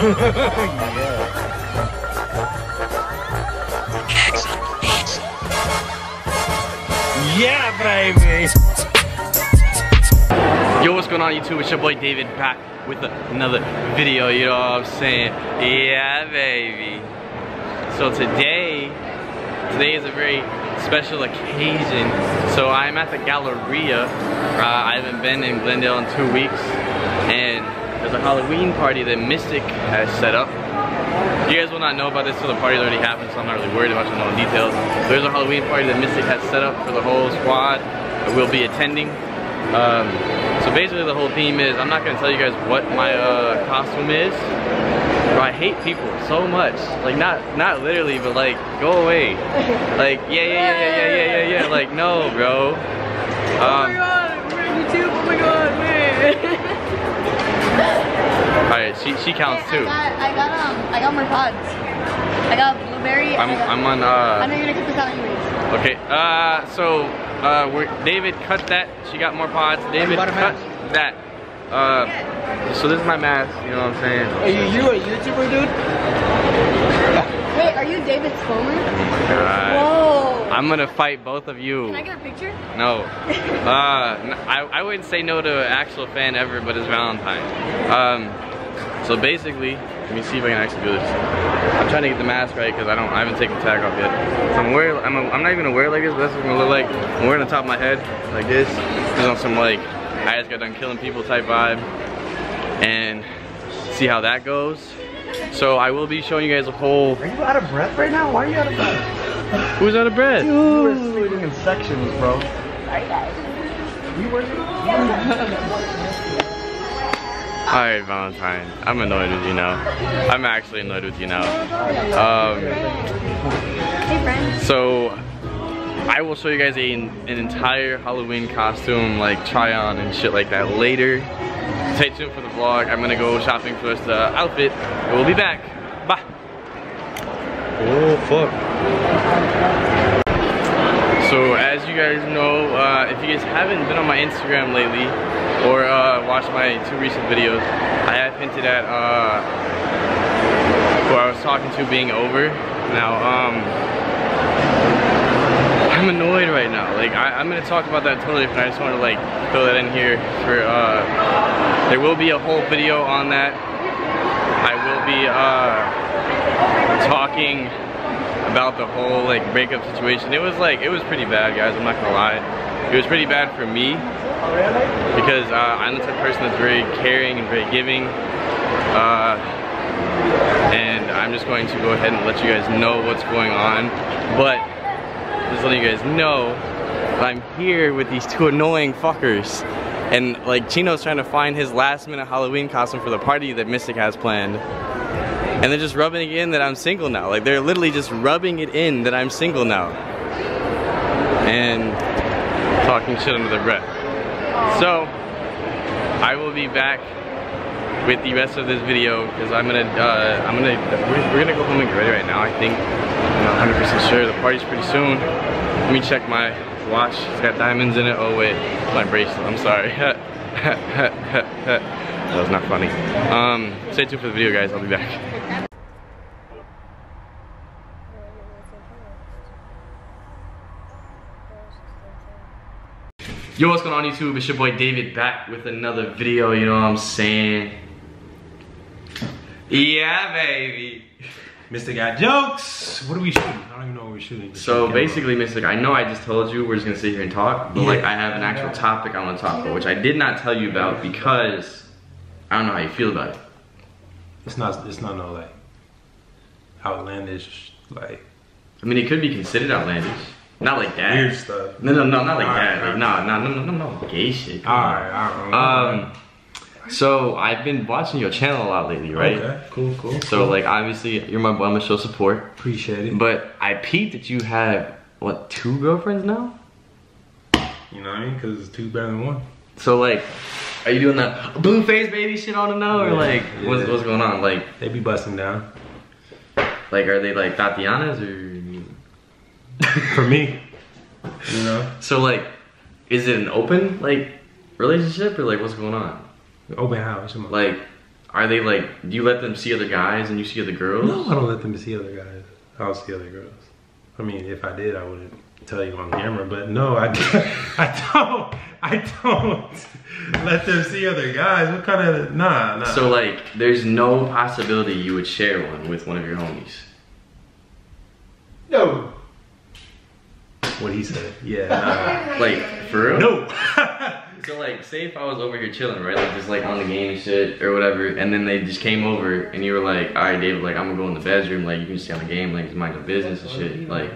yeah, baby. Yo, what's going on YouTube? It's your boy David back with another video, you know what I'm saying? Yeah, baby. So today, today is a very special occasion. So I'm at the Galleria. Uh, I haven't been in Glendale in two weeks. There's a Halloween party that Mystic has set up. You guys will not know about this till the party already happened, so I'm not really worried about knowing details. There's a Halloween party that Mystic has set up for the whole squad that will be attending. Um, so basically the whole theme is, I'm not gonna tell you guys what my uh, costume is, I hate people so much. Like not not literally, but like go away. Like yeah yeah yeah yeah yeah yeah yeah. yeah. Like no, bro. Um, oh my um, god, we're YouTube. Oh my god. Alright, she she counts too. I got, I got um I got more pods. I got blueberry. I'm got, I'm on uh I know you're gonna cut this out anyways. Okay, uh so uh we're David cut that, she got more pods. David cut that. Uh so this is my mask, you know what I'm saying? Are you you a YouTuber dude? Wait, are you David Spomer? Oh my god. Whoa. I'm gonna fight both of you. Can I get a picture? No. uh I, I wouldn't say no to an actual fan ever, but it's Valentine. Um so basically, let me see if I can actually do this. I'm trying to get the mask right because I don't, I haven't taken the tag off yet. So I'm wearing, I'm, a, I'm not even gonna wear it like this, but that's what it's gonna look like. I'm wearing the top of my head like this. This on some like, I just got done killing people type vibe. And see how that goes. So I will be showing you guys a whole. Are you out of breath right now? Why are you out of breath? Who's out of breath? Dude. You were sleeping in sections, bro. We were. Alright, Valentine. I'm annoyed with you now. I'm actually annoyed with you now. Um, hey, friend. So, I will show you guys a, an entire Halloween costume, like try on and shit like that later. Stay tuned for the vlog. I'm gonna go shopping for this uh, outfit. We'll be back. Bye. Oh, fuck. So as you guys know, if you guys haven't been on my Instagram lately, or uh, watched my two recent videos, I have hinted at uh, who I was talking to being over. Now, um, I'm annoyed right now. Like, I, am gonna talk about that totally but I just want to like throw that in here for, uh, there will be a whole video on that. I will be, uh, talking about the whole like breakup situation. It was like, it was pretty bad guys, I'm not gonna lie. It was pretty bad for me because uh, I'm the type of person that's very caring and very giving. Uh, and I'm just going to go ahead and let you guys know what's going on. But just letting you guys know that I'm here with these two annoying fuckers. And like Chino's trying to find his last minute Halloween costume for the party that Mystic has planned. And they're just rubbing it in that I'm single now. Like they're literally just rubbing it in that I'm single now. And talking shit under their breath. So, I will be back with the rest of this video because I'm gonna, uh, I'm gonna, we're, we're, gonna go home and get ready right now. I think, I'm not 100% sure. The party's pretty soon. Let me check my watch. It's got diamonds in it. Oh wait, my bracelet. I'm sorry. that was not funny. Um, stay tuned for the video, guys. I'll be back. Yo, what's going on YouTube? It's your boy David back with another video, you know what I'm saying? Yeah, baby. Mystic got jokes. What are we shooting? I don't even know what we're shooting. So basically, Mystic, I know I just told you we're just gonna sit here and talk, but yeah. like I have an actual topic I wanna talk about, which I did not tell you about because I don't know how you feel about it. It's not, it's not no like outlandish, like. I mean, it could be considered outlandish. Not like that. Weird stuff. No, no, no, not like all that. Right, like, no, no, no, no, no, gay shit. Alright, alright. Um, so I've been watching your channel a lot lately, right? Okay, cool, cool. So cool. like, obviously, you're my boy. I'm gonna show support. Appreciate it. But I peeped that you have what two girlfriends now? You know what I mean? Because it's two better than one. So like, are you doing that Blueface baby shit on them now, or like, yeah. what's what's going on? Like, they be busting down. Like, are they like Tatianas or? For me, you know. So like, is it an open like relationship or like what's going on? Open house. Like, are they like? Do you let them see other guys and you see other girls? No, I don't let them see other guys. I don't see other girls. I mean, if I did, I wouldn't tell you on camera. But no, I, I don't. I don't let them see other guys. What kind of nah nah? So like, there's no possibility you would share one with one of your homies. no. What he said? Yeah. Like for real? No. So like, say if I was over here chilling, right, like just like on the game and shit or whatever, and then they just came over and you were like, all right, David, like I'm gonna go in the bedroom, like you can stay on the game, like it's mind your business and shit. Like,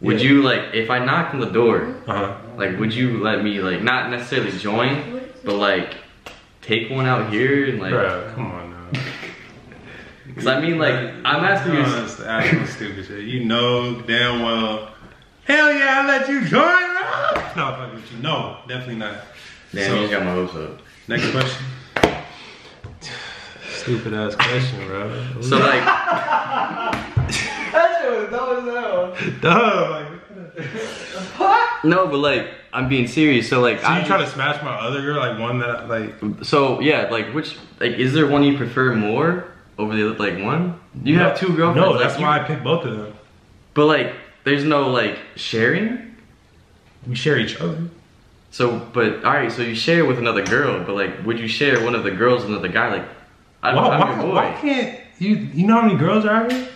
would Yeah. you like if I knocked on the door, uh huh. like would you let me like not necessarily join, but like take one out here and like? Bro, come on now. Cause I mean like I'm asking you. No, that's asking stupid shit. You know damn well. Hell yeah, I let you join, bro. No, I'm fucking with you. No, definitely not. Damn, So- you got my hopes up. Next question. Stupid ass question, bro. So like, That shit was dumb as hell. Duh. Like, no, but like I'm being serious. So like, so I you trying to smash my other girl, like one that like So yeah, like which like is there one you prefer more over the other like one? You have two girlfriends. No, like, that's you- why I picked both of them. But like, there's no like sharing. We share each other. So, but all right, so you share with another girl, but like, would you share one of the girls with another guy? Like, I, Why, I'm why, your boy. why can't you? You know how many girls are out here?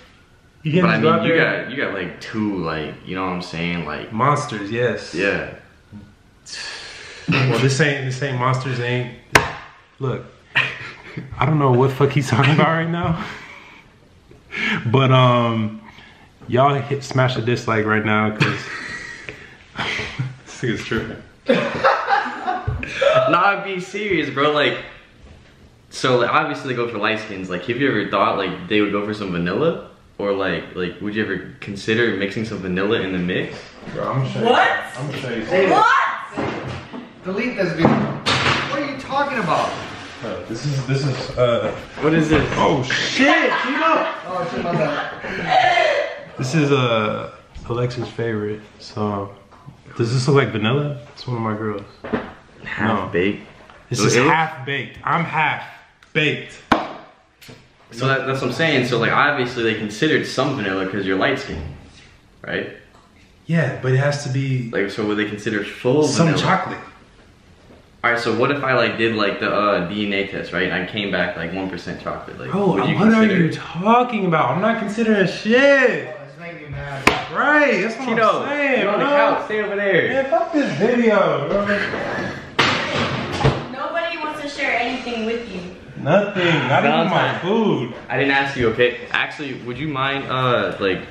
You can't but I just go out mean, you there. got you got like two, like you know what I'm saying? Like, monsters. Yes. yeah. Well, this ain't this ain't monsters. Ain't. Look, I don't know what fuck he's talking about right now. But um, y'all hit smash a dislike right now because this is true. Nah, be serious, bro. Like, so like, obviously they go for light skins. Like, have you ever thought like they would go for some vanilla? Or like, like, would you ever consider mixing some vanilla in the mix? Bro, I'm gonna What? I'm gonna show you. What? Delete this video. What are you talking about? Uh, this is this is uh. What is this? Oh shit! You know. Oh, shit, my bad. This is uh Alexa's favorite. So, does this look like vanilla? It's one of my girls. Half No. baked. This So is half baked. I'm half baked. So that, that's what I'm saying. So like, obviously they considered some vanilla because you're light skinned, right? Yeah, but it has to be Like, so would they consider full some vanilla? chocolate. All right. So what if I like did like the uh, DNA test, right? I came back like one percent chocolate. Like, Bro, would what you are you talking about? I'm not considering shit. Mad. Right, that's what Tito, I'm saying. you're on the couch. Stay over there. Man, fuck this video. bro. Nobody wants to share anything with you. Nothing. Not even my food. I didn't ask you, okay? Actually, would you mind, uh, like,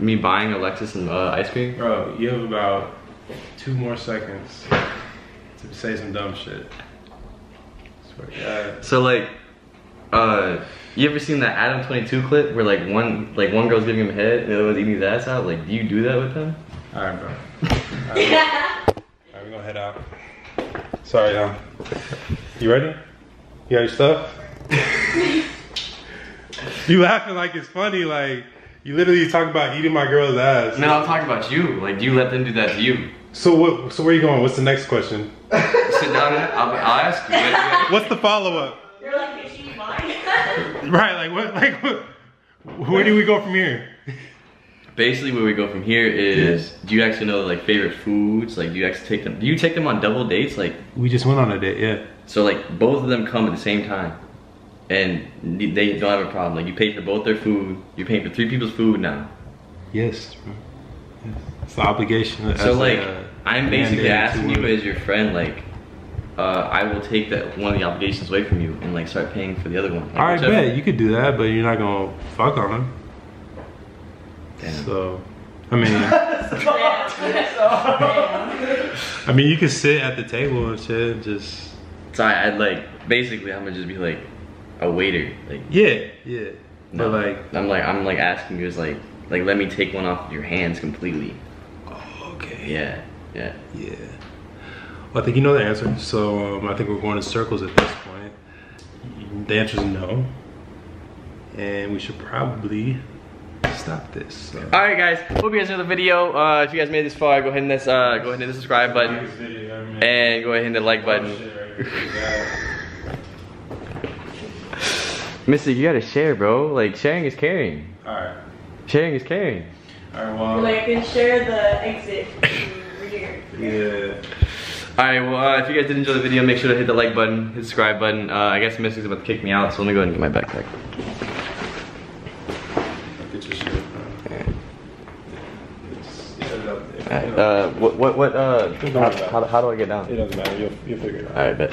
me buying Alexis some uh, ice cream? Bro, you have about two more seconds to say some dumb shit. Swear to God. So, like, uh, you ever seen that Adam 22 clip where, like, one, like, one girl's giving him a head and the other one's eating his ass out? Like, do you do that with them? Alright, bro. Alright, Alright, we're gonna head out. Sorry, y'all. You ready? You got your stuff? you laughing like it's funny, like you literally talk about eating my girl's ass. No, I'm talking about you. Like, do you let them do that to you? So what so where you going? What's the next question? Sit down I'll, I'll ask you. What's the follow up? You're like, is she mine? Right, like what like what where do we go from here? Basically, where we go from here is, do you actually know like favorite foods? Like, do you actually take them? Do you take them on double dates? Like, We just went on a date, yeah. so like both of them come at the same time, and they don't have a problem. Like, you pay for both their food. You're paying for three people's food now. Yes. Yes. It's the obligation. So like, uh, I'm basically asking you as your friend, like, uh, I will take that one of the obligations away from you and like start paying for the other one. Like, All right, whichever. bet you could do that, but you're not gonna fuck on him. Damn. So, I mean, I mean, you could sit at the table and shit, and just So I, I'd like basically I'm gonna just be like a waiter. Like, yeah, yeah. no, But like, I'm like I'm like asking you is like like let me take one off your hands completely. okay, Yeah, yeah. yeah. Well, I think you know the answer. So um, I think we're going in circles at this point. The answer is no, and we should probably stop this. So. All right, guys. Hope you guys enjoyed the video. Uh, if you guys made it this far, go ahead and this, uh, go ahead and hit the subscribe button and go ahead and hit the like button. Mister, you gotta share, bro. Like sharing is caring. All right. Sharing is caring. All right. Well. Like, I can share the exit here. yeah. Alright, well, uh, if you guys did enjoy the video, make sure to hit the like button, hit the subscribe button. Uh, I guess Mystic's about to kick me out, so let me go ahead and get my backpack. Get your shit. Set it up there. Alright, uh, what, what, what, uh, how, how, how do I get down? It doesn't matter. You'll, you'll figure it out. Alright, bet.